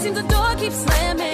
seems the door keeps slamming.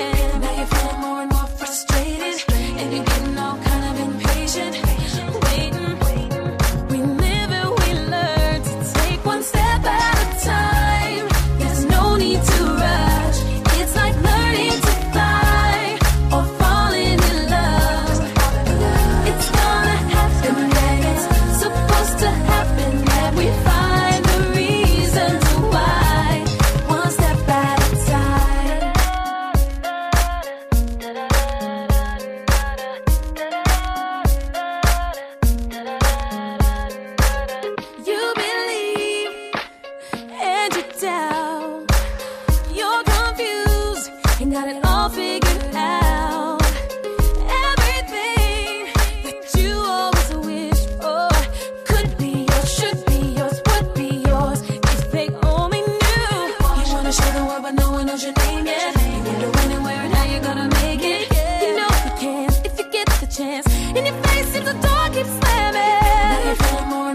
got it all figured out. Everything that you always for could be yours, should be yours, would be yours if they only knew. You wanna show the world, but no one knows your name yet. You and how you gonna make it. You know you can if you get the chance, and your face in the door keeps slamming. Now you're more